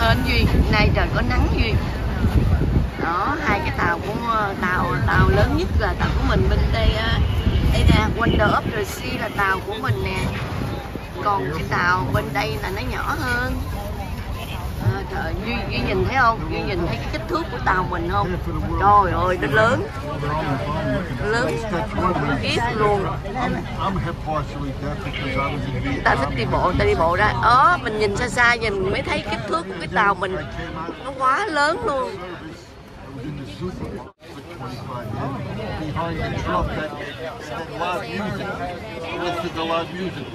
hên duyên, nay trời có nắng duyên. Đó, hai cái tàu của, tàu tàu lớn nhất là tàu của mình bên đây đây nè, Wonder of the Sea là tàu của mình nè. Còn cái tàu bên đây là nó nhỏ hơn à, trời duy, duy nhìn thấy không? Duy nhìn thấy cái kích thước của tàu mình không? Trời ơi nó lớn. Lớn. Kiết luôn. Ta thích đi bộ ta đi bộ ra. Đó mình nhìn xa xa nhìn mới thấy kích thước của cái tàu mình. Nó quá lớn luôn. Behind the truck that, that loud music. Listen the loud music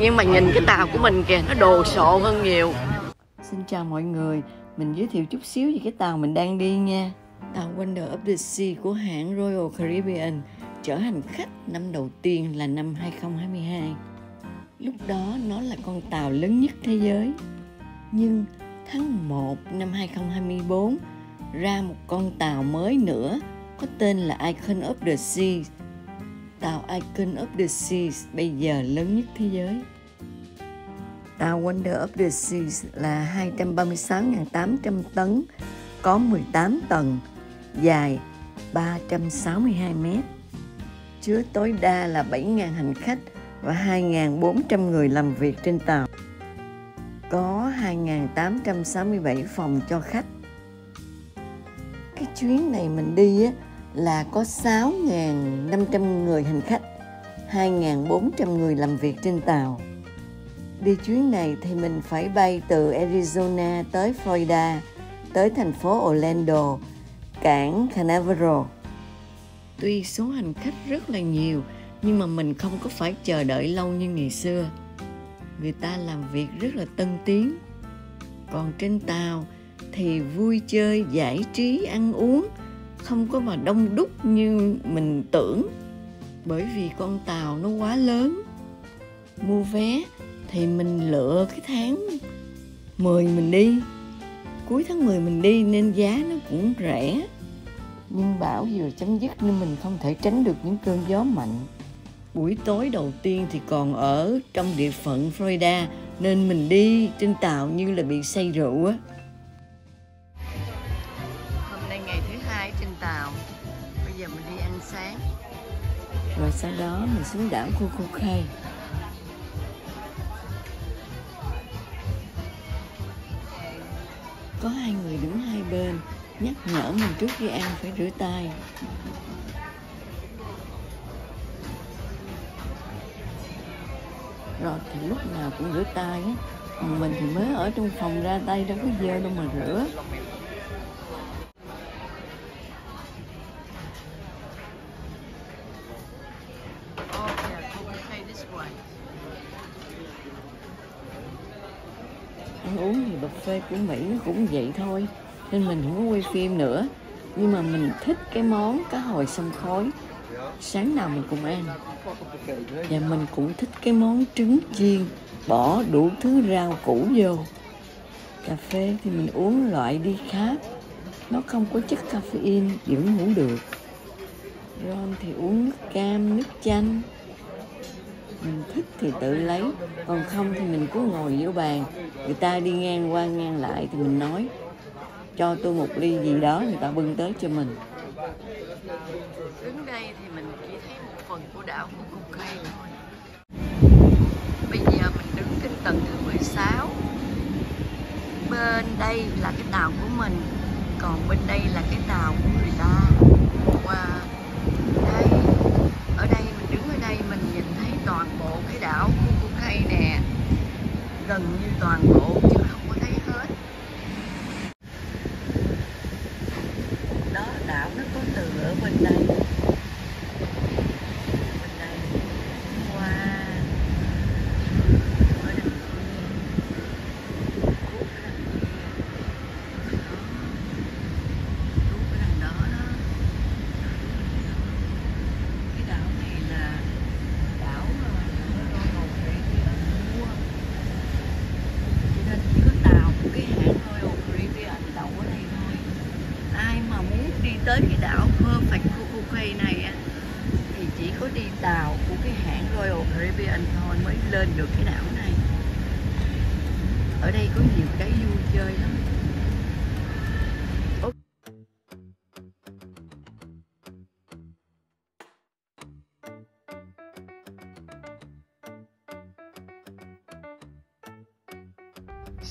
nhưng mà nhìn cái tàu của mình kìa nó đồ sộ hơn nhiều. Xin chào mọi người mình giới thiệu chút xíu về cái tàu mình đang đi nha. Tàu Wonder of the Sea của hãng Royal Caribbean chở hành khách năm đầu tiên là năm 2022 lúc đó nó là con tàu lớn nhất thế giới. Nhưng tháng 1 năm 2024 ra một con tàu mới nữa có tên là Icon of the Seas tàu Icon of the Seas bây giờ lớn nhất thế giới. Tàu Wonder of the Seas là 236.800 tấn, có 18 tầng, dài 362 mét. Chứa tối đa là 7.000 hành khách và 2.400 người làm việc trên tàu. Có 2.867 phòng cho khách. Cái chuyến này mình đi á, là có 6.500 người hành khách, 2.400 người làm việc trên tàu. Đi chuyến này thì mình phải bay từ Arizona tới Florida, tới thành phố Orlando, cảng Canaveral. Tuy số hành khách rất là nhiều, nhưng mà mình không có phải chờ đợi lâu như ngày xưa. Người ta làm việc rất là tân tiến. Còn trên tàu thì vui chơi, giải trí, ăn uống – không có mà đông đúc như mình tưởng. Bởi vì con tàu nó quá lớn. Mua vé thì mình lựa cái tháng 10 mình đi. Cuối tháng 10 mình đi nên giá nó cũng rẻ. Nhưng bão vừa chấm dứt nên mình không thể tránh được những cơn gió mạnh. Buổi tối đầu tiên thì còn ở trong địa phận Florida, nên mình đi trên tàu như là bị say rượu á. Rồi sau đó mình xuống đảo khu khu khai có hai người đứng hai bên, nhắc nhở mình trước khi ăn phải rửa tay. Rồi thì lúc nào cũng rửa tay á. Mình thì mới ở trong phòng ra tay, đâu có dơ đâu mà rửa. Thì của Mỹ nó cũng vậy thôi. Nên mình không có quay phim nữa. Nhưng mà mình thích cái món cá hồi xông khói. Sáng nào mình cũng ăn. Và mình cũng thích cái món trứng chiên. Bỏ đủ thứ rau củ vô. Cà phê thì mình uống loại đi khác. Nó không có chất caffeine, vẫn ngủ được. Ron thì uống nước cam, nước chanh mình thích thì tự lấy, còn không thì mình cứ ngồi giữa bàn. Người ta đi ngang qua ngang lại thì mình nói, cho tôi một ly gì đó, người ta bưng tới cho mình. Đứng đây thì mình chỉ thấy một phần của đảo của Cục thôi. Bây giờ mình đứng trên tầng thứ 16 bên đây là cái tàu của mình, còn bên đây là cái tàu của người ta. Qua đây, ở đây mình đứng ở đây mình nhìn thấy toàn bộ cái đảo Kukukai nè. Gần như toàn bộ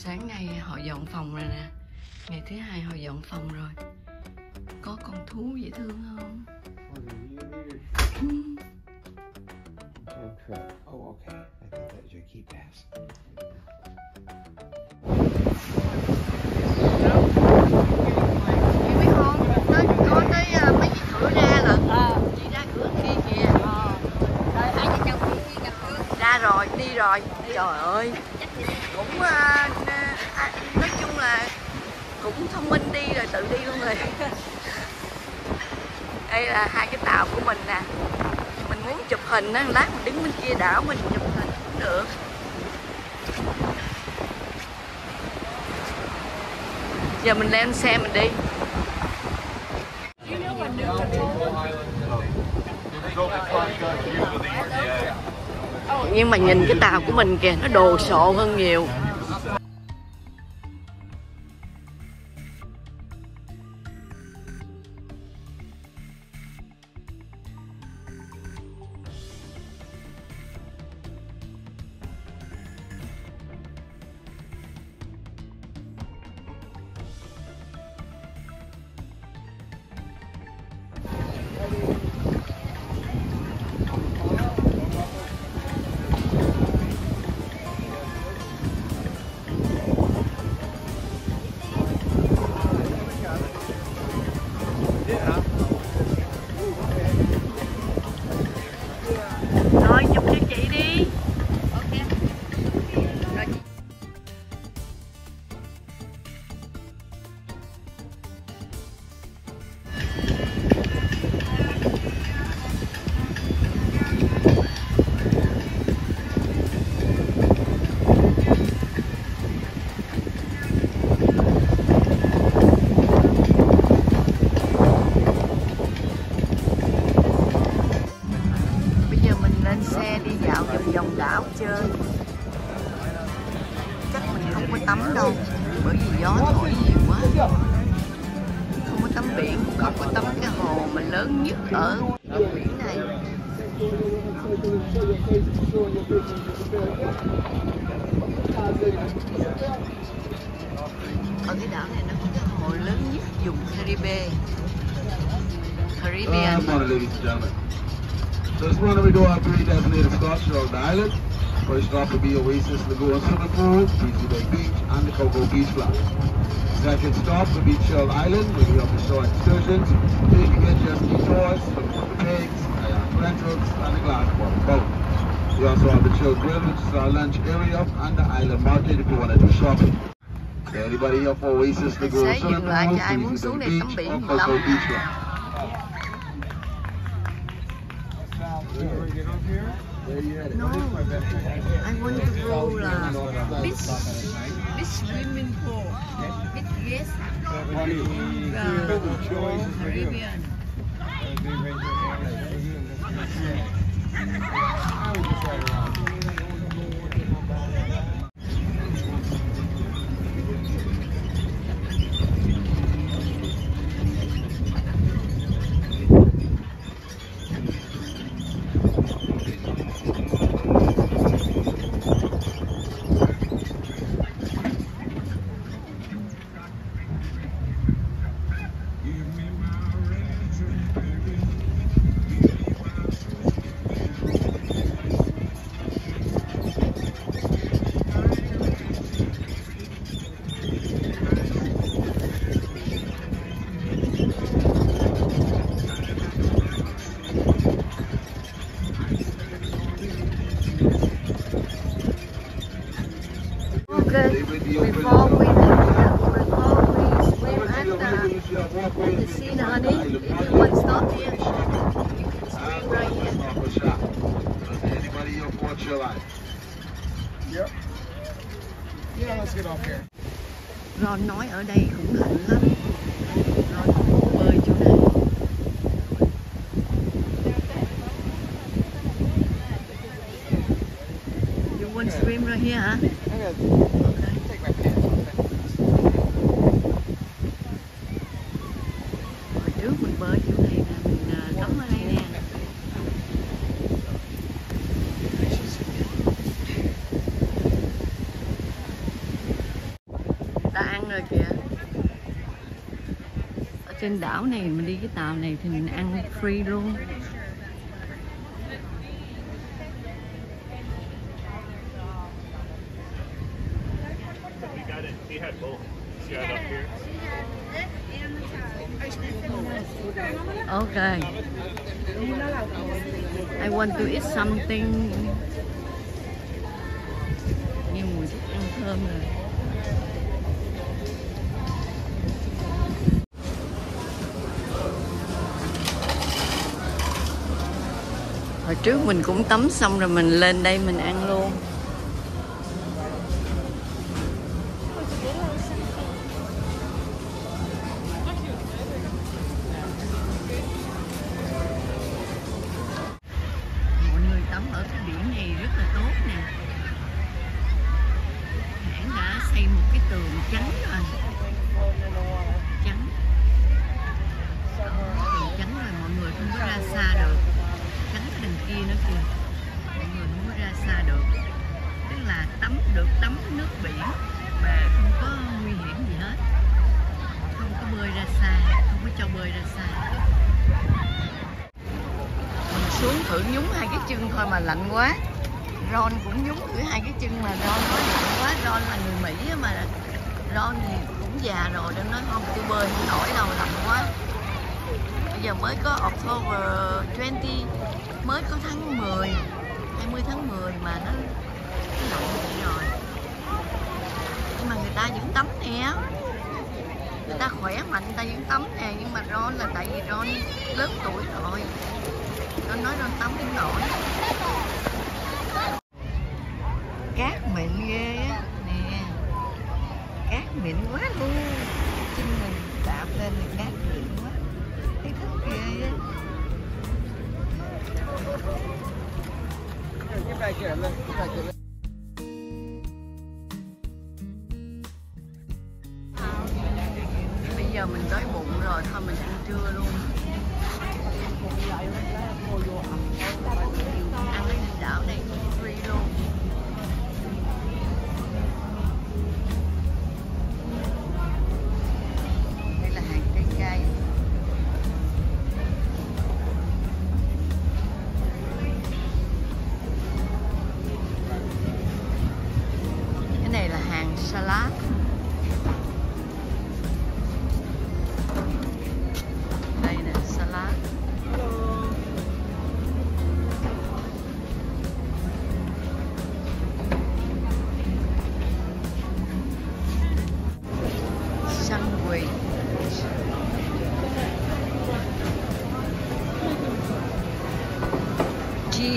sáng nay họ dọn phòng rồi nè. Ngày thứ hai họ dọn phòng rồi. Có con thú dễ thương không? Oh, okay. I thought that was your key pass. Chị biết không? Nó có cái mấy cái cửa ra lận Chị ra cửa kia kìa. Rồi đi rồi, đi rồi. Trời ơi. Cũng à, à, nói chung là cũng thông minh đi rồi tự đi luôn rồi. Đây là hai cái tàu của mình nè. Mình muốn chụp hình á, lát mình đứng bên kia đảo mình chụp hình cũng được. Giờ mình lên xe mình đi. Nhưng mà nhìn cái tàu của mình kìa nó đồ sộ hơn nhiều. Tắm đâu. Bởi vì gió thổi nhiều quá. Không có tắm biển không có tắm cái hồ mà lớn nhất ở biển này. Ở cái đảo này nó có cái hồ lớn nhất vùng Caribe. Caribbean Good morning, ladies and gentlemen. So this morning we do our three designated stops throughout the island. First stop will be Oasis Lagoon Swimming Pool, Beachy Bay Beach, and the Cocoa Beach Club. Second stop will be Chill Island, where we have the shore excursions. Here you can get your ski tours, swim with the pigs, kayak rentals, and the glass bottom boat. We also have the Chill Grill, which is our lunch area, and the Island Market if you want to do shopping. Anybody here for Oasis Lagoon Swimming Pool, cho ai muốn Beachy Bay đây tắm Beach, biển or thì Cocoa tắm. Beach Club. No, I want to go là beach, beach swimming pool, beach yes, and uh, Caribbean. Okay, before we before we swim at the casino, honey, if you want to stop here, you can swim right here. Stop for shop. Anybody here for Chill Island? Yeah, let's get off here. Ron nói ở đây cũng lạnh lắm. Ron không muốn bơi chỗ này. one stream right here hả? I'm gonna take my pants off. Hồi trước mình bơi chỗ này nè, mình à, tắm ở đây nè. Người ta ăn rồi kìa. Ở trên đảo này, mình đi cái tàu này thì mình ăn free luôn. Okay. I want to eat something. Trước mình cũng tắm xong rồi mình lên đây mình ăn luôn. mọi người tắm ở cái biển này rất là tốt nè hãng đã xây một cái tường trắng rồi trắng tường trắng rồi mọi người không có ra xa được trắng ở đằng kia nữa kìa mọi người muốn ra xa được. Tức là tắm, được tắm nước biển và không có nguy hiểm gì hết. Không có bơi ra xa, không có cho bơi ra xa. Mình xuống thử nhúng hai cái chân thôi mà lạnh quá. Ron cũng nhúng thử hai cái chân mà Ron nói lạnh quá. Ron là người Mỹ mà Ron thì cũng già rồi, nên nói không, tôi bơi không nổi đâu, lạnh quá giờ mới có October 20 mới có tháng 10 20 tháng 10 mà nó nó lạnh vậy rồi. Nhưng mà người ta vẫn tắm nè. Người ta khỏe mạnh người ta vẫn tắm nè. Nhưng mà Ron là tại vì Ron lớn tuổi rồi. Ron nói Ron tắm không nổi cát mịn ghê á. Nè. Cát mịn quá luôn.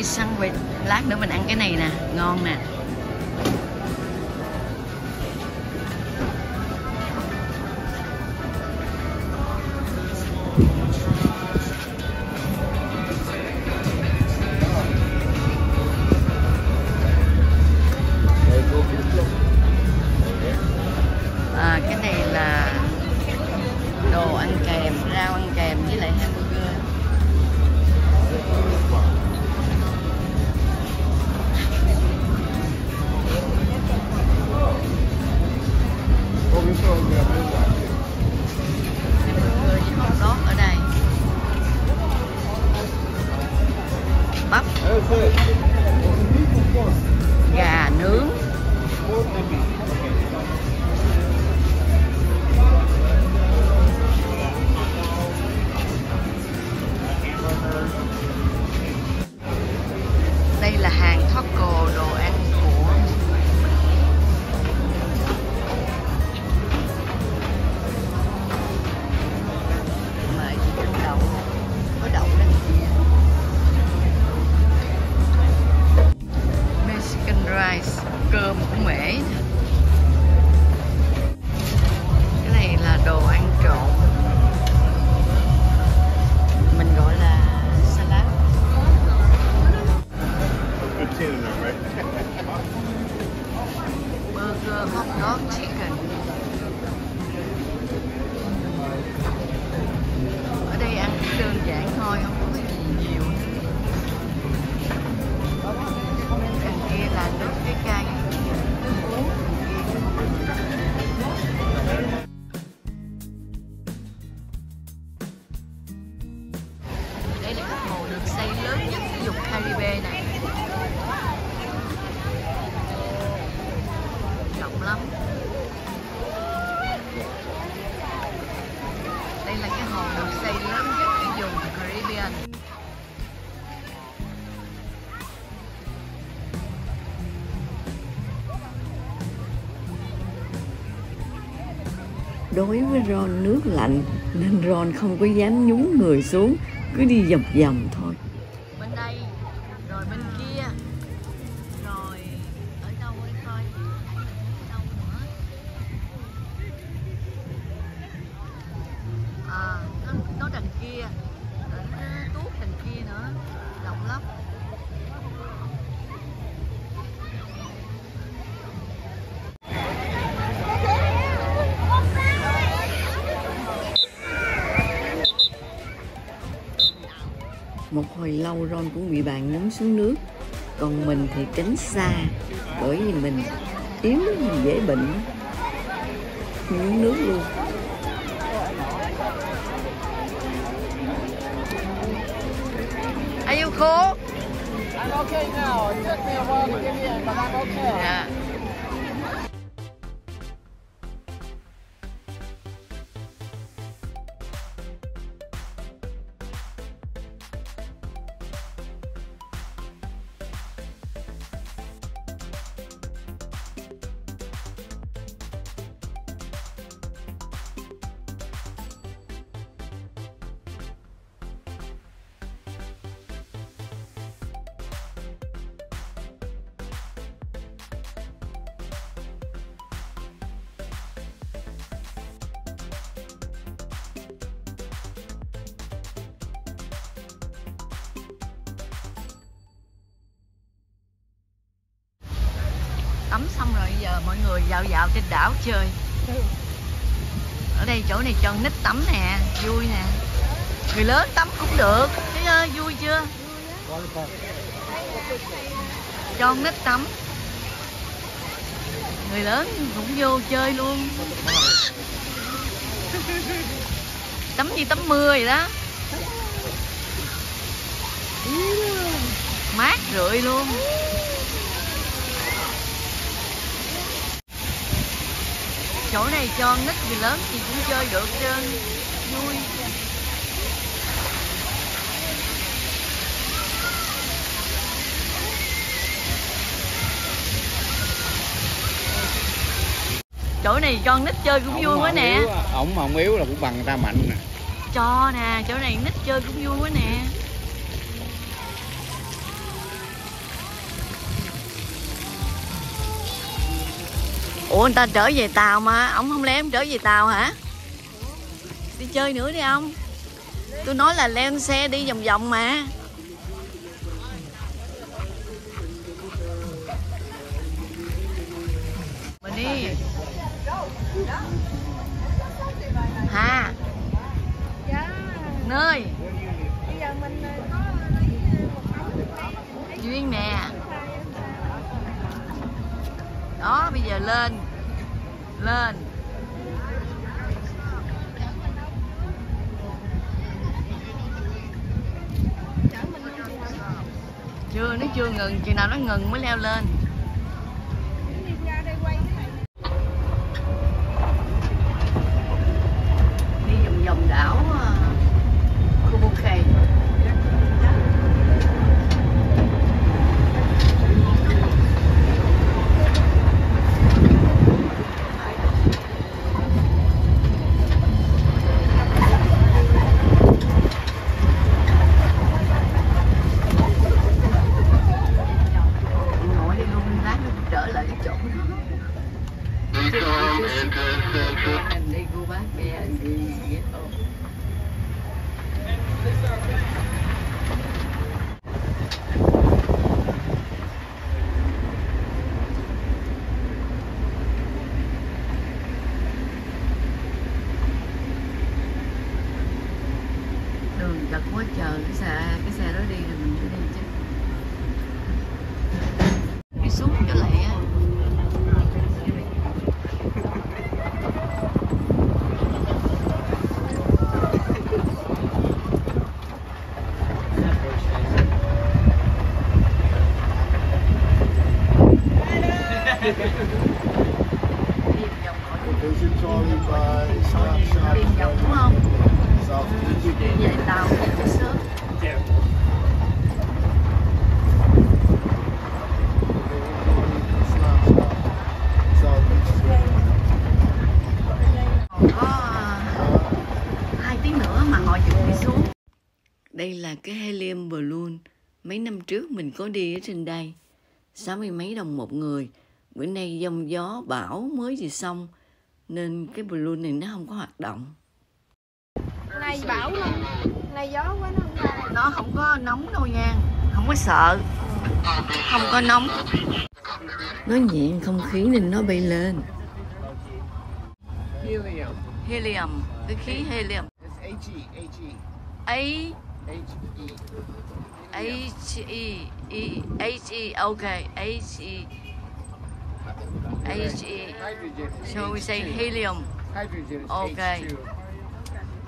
Sandwich. Lát nữa mình ăn cái này nè ngon nè. Đối với Ron nước lạnh nên Ron không có dám nhúng người xuống, cứ đi vòng vòng thôi. Hồi lâu Ron cũng bị bạn nhấn xuống nước còn mình thì tránh xa bởi vì mình yếu mình dễ bệnh nhúng nước luôn Are you cool? I'm okay now. It took me a while to get in, but I'm okay. Dạ. Tắm xong rồi giờ mọi người dạo dạo trên đảo chơi. Ở đây chỗ này cho nít tắm nè, vui nè. Người lớn tắm cũng được thấy vui chưa? Cho nít tắm. Người lớn cũng vô chơi luôn. Tắm như tắm mưa vậy đó. Mát rượi luôn. Chỗ này cho nít người lớn thì cũng chơi được trơn vui. Chỗ này cho nít chơi cũng vui quá nè. Ổng mà không yếu là cũng bằng người ta mạnh nè. Cho nè chỗ này nít chơi cũng vui quá nè ủa người ta trở về tàu mà ông không lẽ em trở về tàu hả? Đi chơi nữa đi ông. Tôi nói là leo xe đi vòng vòng mà. Mình đi. Hà. Nơi. Duyên nè lên. Lên. Chưa nó chưa ngừng chừng nào nó ngừng mới leo lên. Đó and they go back there and get off. Đây là cái helium balloon. Mấy năm trước mình có đi ở trên đây. Sáu mươi mấy đồng một người. Bữa nay giông gió bão mới vừa xong. Nên cái balloon này nó không có hoạt động. Này bão không? Này gió quá nó không ra. nó không có nóng đâu nha. Không có sợ. Không có nóng. Nó nhẹ không khí nên nó bay lên. Helium. helium. Cái khí helium. It's H-E, H-E, A H-E. H E E H E okay H E H E Hydrogen. is so we say H2. helium Hydrogen is Okay. H2.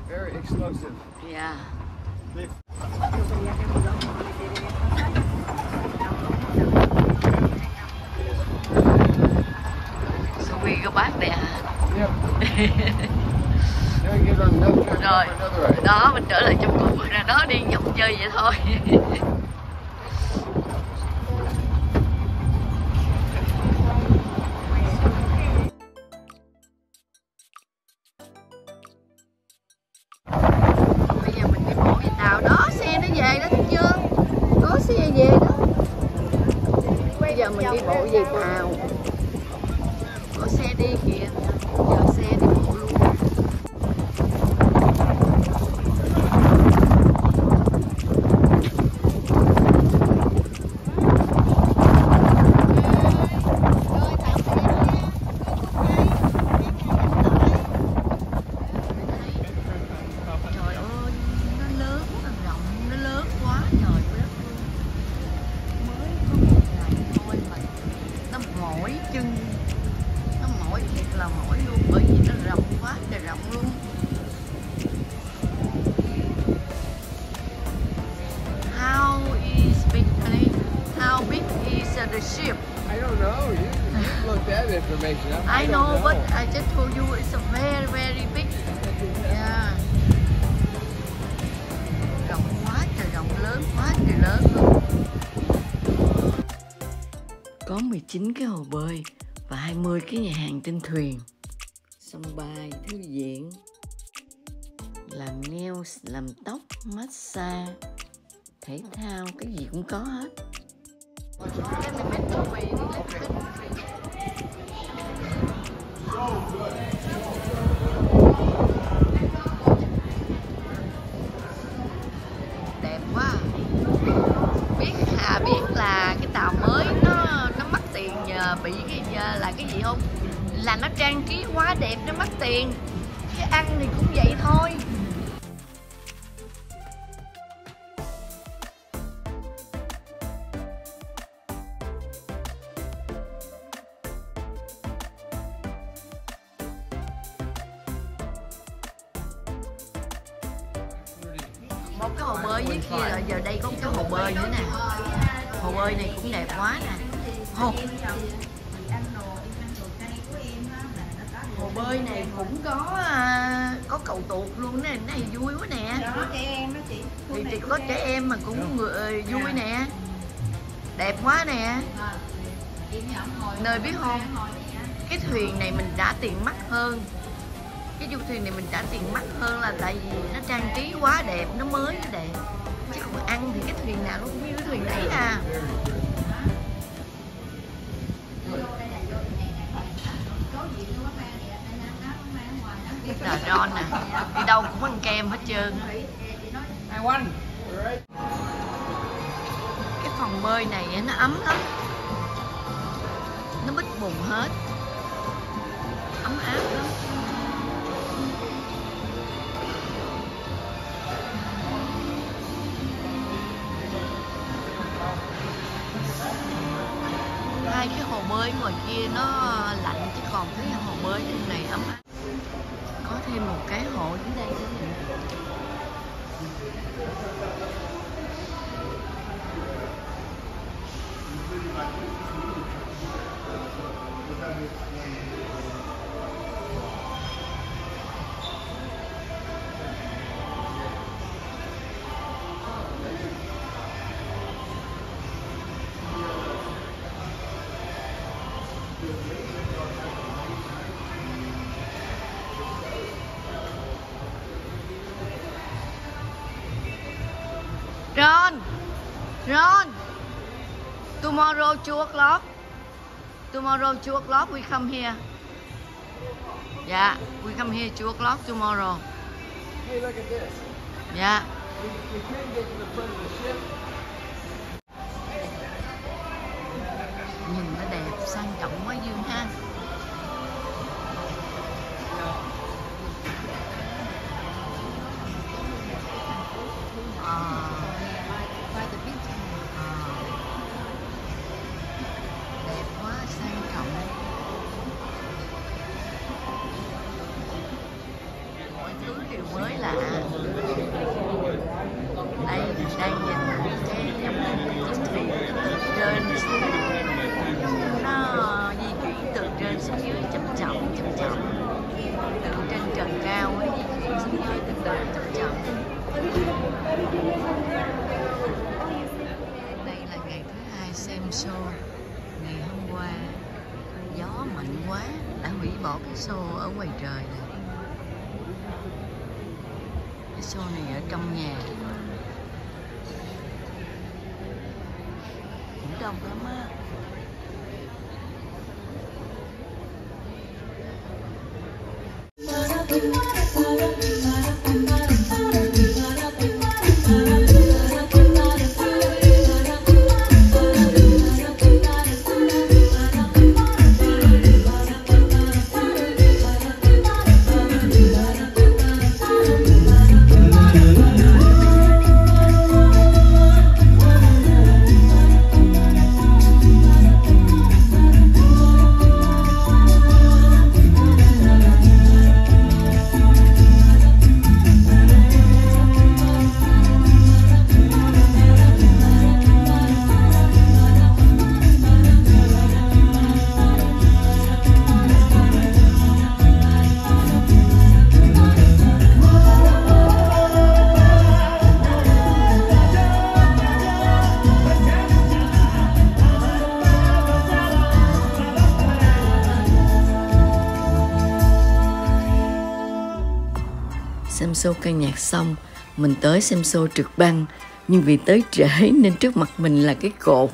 Very explosive. yeah so we go back there Yep. now you get on another kind rồi of another way. đó mình trở lại trong là ra đó đi nhậu chơi vậy thôi. thuyền. Sông bài, thư viện, làm nails, làm tóc, massage, thể thao, cái gì cũng có hết. Tiền. Chứ ăn thì nơi biết không? Cái thuyền này mình trả tiền mắc hơn. Cái du thuyền này mình trả tiền mắc hơn là tại vì nó trang trí quá đẹp, nó mới nó đẹp. Chứ còn ăn thì cái thuyền nào nó cũng như cái thuyền đấy à. Đà Ron nè, đi đâu cũng ăn kem hết trơn. Ai quanh? Cái phòng bơi này nó ấm lắm. Nó bít bùng hết. Ấm áp lắm. Tomorrow 2 o'clock. Tomorrow 2 o'clock we come here. Yeah we come here 2 o'clock tomorrow. Hey, look at this. Yeah. We, we can't get to the front of the ship. Nhìn nó đẹp sang trọng quá xem show ca nhạc xong, mình tới xem show trượt băng. Nhưng vì tới trễ nên trước mặt mình là cái cột.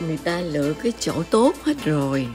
Người ta lựa cái chỗ tốt hết rồi.